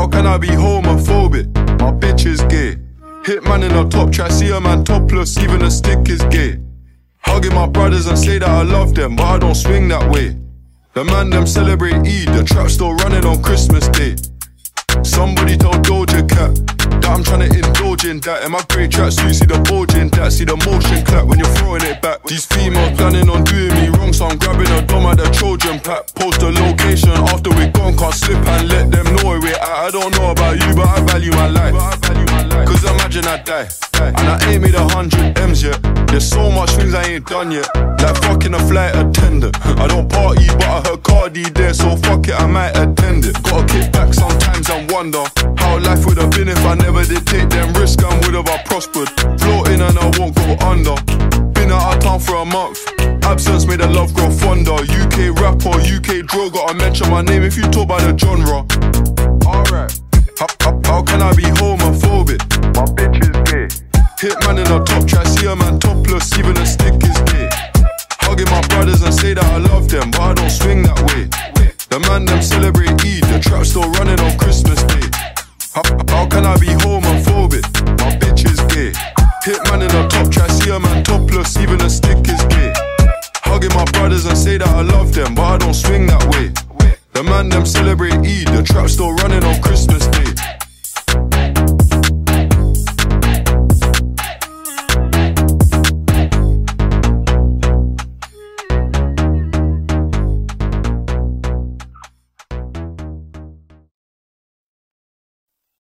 How can I be homophobic? My bitch is gay. Hit man in a top try see a man topless, even a stick is gay. Hugging my brothers and say that I love them, but I don't swing that way. The man them celebrate Eid, the trap still running on Christmas Day. Somebody tell Doja Cat that I'm trying to indulge in that. In my grey tracksuit, see the bulge in that. See the motion clap when you're throwing it back. These females planning on doing me wrong, so I'm grabbing a dome at the Trojan pack. Post the I value my life. Cause imagine I die, and I ain't made a hundred M's yet. There's so much things I ain't done yet. Like fucking a flight attendant. I don't party, but I heard Cardi there, so fuck it, I might attend it. Gotta kick back sometimes and wonder how life would have been if I never did take them risks and would have I prospered. Floating and I won't go under. Been out of town for a month. Absence made the love grow fonder. UK rapper, UK droga. I mention my name if you talk about the genre. man in a top try, see a man topless, even a stick is gay. Hugging my brothers and say that I love them, but I don't swing that way. The man them celebrate Eid, the trap still running on Christmas Day. How, how can I be homophobic? My bitch is gay. Hit man in a top try, see a man topless, even a stick is gay. Hugging my brothers and say that I love them, but I don't swing that way. The man them celebrate Eid, the trap still